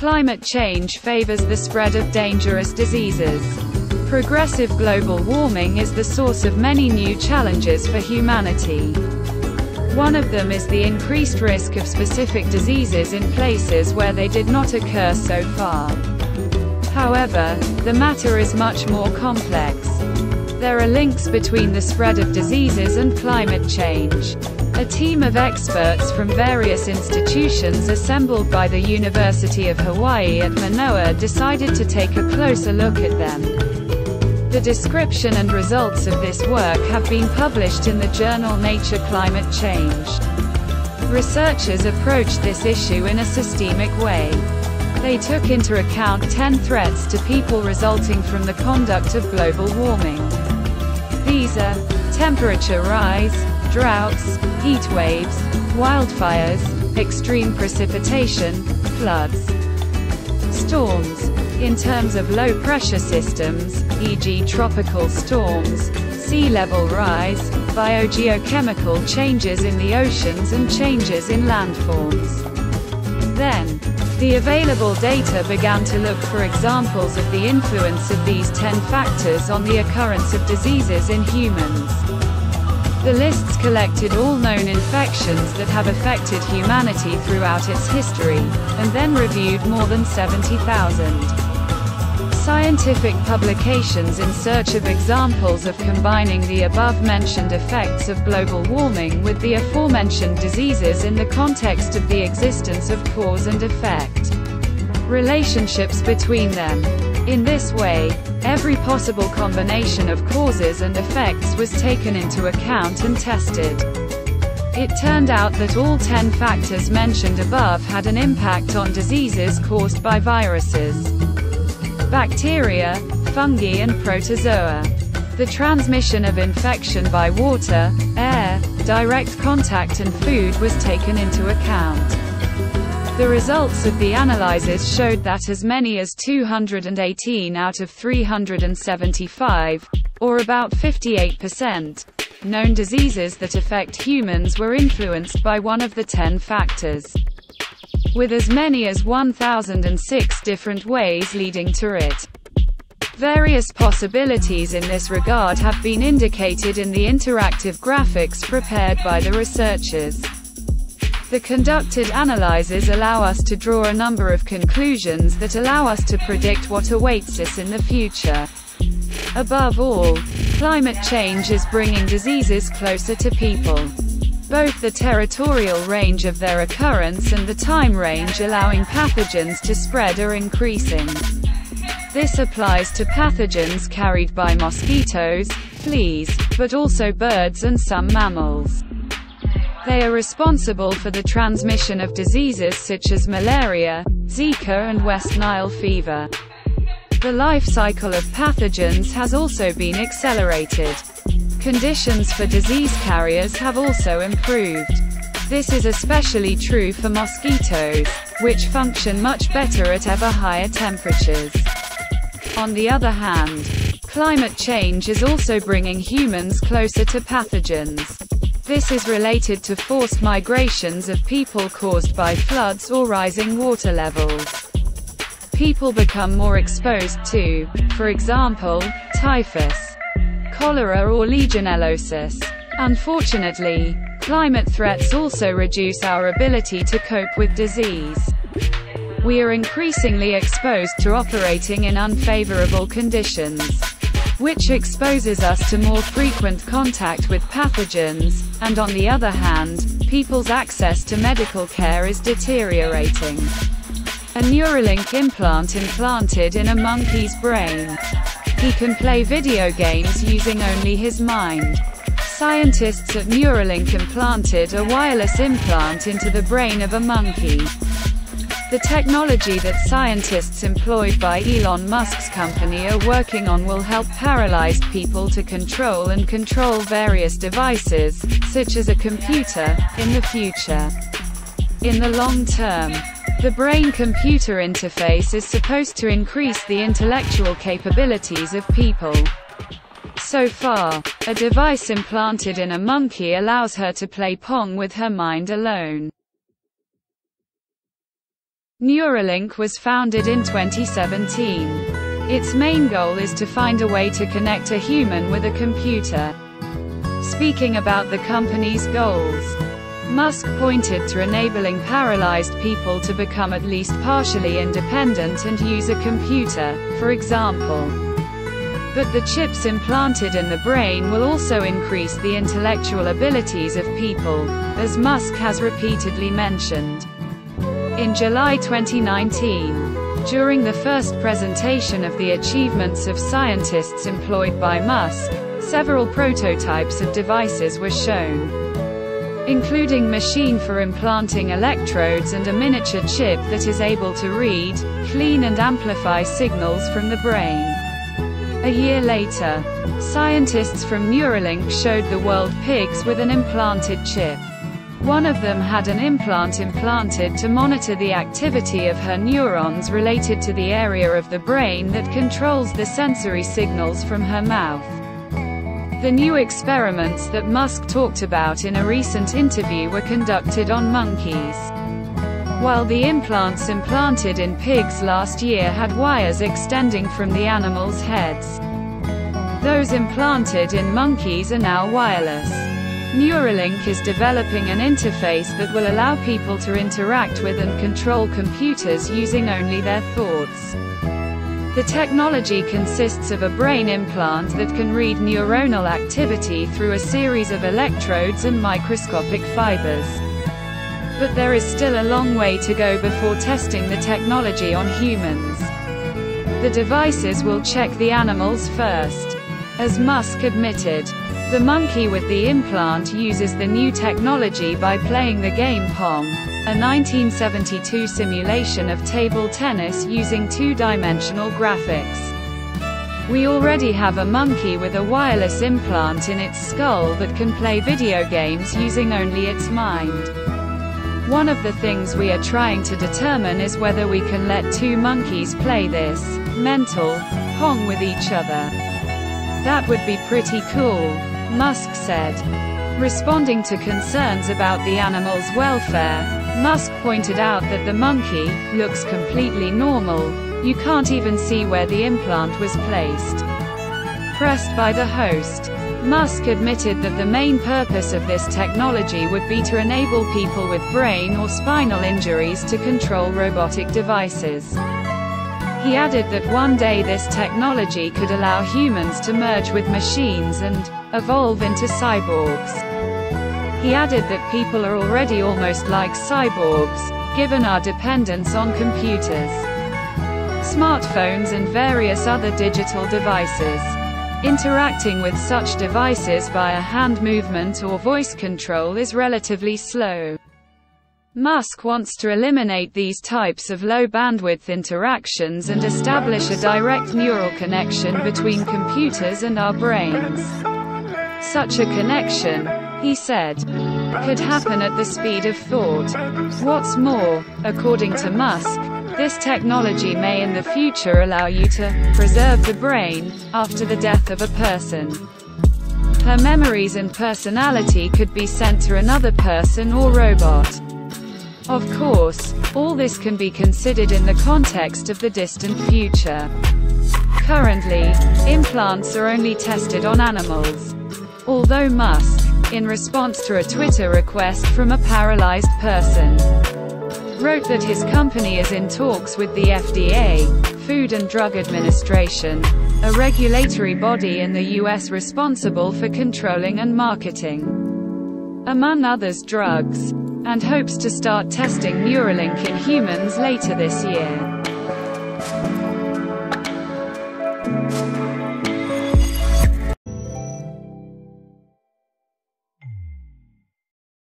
Climate change favors the spread of dangerous diseases. Progressive global warming is the source of many new challenges for humanity. One of them is the increased risk of specific diseases in places where they did not occur so far. However, the matter is much more complex. There are links between the spread of diseases and climate change. A team of experts from various institutions assembled by the University of Hawaii at Manoa decided to take a closer look at them. The description and results of this work have been published in the journal Nature Climate Change. Researchers approached this issue in a systemic way. They took into account 10 threats to people resulting from the conduct of global warming. These are temperature rise, droughts, heat waves, wildfires, extreme precipitation, floods, storms. In terms of low-pressure systems, e.g. tropical storms, sea level rise, biogeochemical changes in the oceans and changes in landforms. Then, the available data began to look for examples of the influence of these 10 factors on the occurrence of diseases in humans. The lists collected all known infections that have affected humanity throughout its history, and then reviewed more than 70,000 scientific publications in search of examples of combining the above-mentioned effects of global warming with the aforementioned diseases in the context of the existence of cause and effect. Relationships between them. In this way, every possible combination of causes and effects was taken into account and tested. It turned out that all 10 factors mentioned above had an impact on diseases caused by viruses bacteria, fungi and protozoa. The transmission of infection by water, air, direct contact and food was taken into account. The results of the analyses showed that as many as 218 out of 375, or about 58%, known diseases that affect humans were influenced by one of the 10 factors with as many as 1006 different ways leading to it. Various possibilities in this regard have been indicated in the interactive graphics prepared by the researchers. The conducted analyses allow us to draw a number of conclusions that allow us to predict what awaits us in the future. Above all, climate change is bringing diseases closer to people. Both the territorial range of their occurrence and the time range allowing pathogens to spread are increasing. This applies to pathogens carried by mosquitoes, fleas, but also birds and some mammals. They are responsible for the transmission of diseases such as malaria, Zika and West Nile fever. The life cycle of pathogens has also been accelerated. Conditions for disease carriers have also improved. This is especially true for mosquitoes, which function much better at ever higher temperatures. On the other hand, climate change is also bringing humans closer to pathogens. This is related to forced migrations of people caused by floods or rising water levels. People become more exposed to, for example, typhus cholera or legionellosis. Unfortunately, climate threats also reduce our ability to cope with disease. We are increasingly exposed to operating in unfavorable conditions, which exposes us to more frequent contact with pathogens, and on the other hand, people's access to medical care is deteriorating. A Neuralink implant implanted in a monkey's brain he can play video games using only his mind. Scientists at Neuralink implanted a wireless implant into the brain of a monkey. The technology that scientists employed by Elon Musk's company are working on will help paralyzed people to control and control various devices, such as a computer, in the future. In the long term, the brain-computer interface is supposed to increase the intellectual capabilities of people. So far, a device implanted in a monkey allows her to play Pong with her mind alone. Neuralink was founded in 2017. Its main goal is to find a way to connect a human with a computer. Speaking about the company's goals, Musk pointed to enabling paralyzed people to become at least partially independent and use a computer, for example. But the chips implanted in the brain will also increase the intellectual abilities of people, as Musk has repeatedly mentioned. In July 2019, during the first presentation of the achievements of scientists employed by Musk, several prototypes of devices were shown, including machine for implanting electrodes and a miniature chip that is able to read, clean and amplify signals from the brain. A year later, scientists from Neuralink showed the world pigs with an implanted chip. One of them had an implant implanted to monitor the activity of her neurons related to the area of the brain that controls the sensory signals from her mouth. The new experiments that Musk talked about in a recent interview were conducted on monkeys. While the implants implanted in pigs last year had wires extending from the animals' heads. Those implanted in monkeys are now wireless. Neuralink is developing an interface that will allow people to interact with and control computers using only their thoughts. The technology consists of a brain implant that can read neuronal activity through a series of electrodes and microscopic fibers. But there is still a long way to go before testing the technology on humans. The devices will check the animals first. As Musk admitted, the monkey with the implant uses the new technology by playing the game Pong, a 1972 simulation of table tennis using two-dimensional graphics. We already have a monkey with a wireless implant in its skull that can play video games using only its mind. One of the things we are trying to determine is whether we can let two monkeys play this mental Pong with each other. That would be pretty cool. Musk said. Responding to concerns about the animal's welfare, Musk pointed out that the monkey looks completely normal. You can't even see where the implant was placed. Pressed by the host, Musk admitted that the main purpose of this technology would be to enable people with brain or spinal injuries to control robotic devices. He added that one day this technology could allow humans to merge with machines and evolve into cyborgs. He added that people are already almost like cyborgs, given our dependence on computers, smartphones and various other digital devices. Interacting with such devices via hand movement or voice control is relatively slow. Musk wants to eliminate these types of low-bandwidth interactions and establish a direct neural connection between computers and our brains. Such a connection, he said, could happen at the speed of thought. What's more, according to Musk, this technology may in the future allow you to preserve the brain after the death of a person. Her memories and personality could be sent to another person or robot. Of course, all this can be considered in the context of the distant future. Currently, implants are only tested on animals. Although Musk, in response to a Twitter request from a paralyzed person, wrote that his company is in talks with the FDA, Food and Drug Administration, a regulatory body in the US responsible for controlling and marketing, among others drugs and hopes to start testing Neuralink in humans later this year.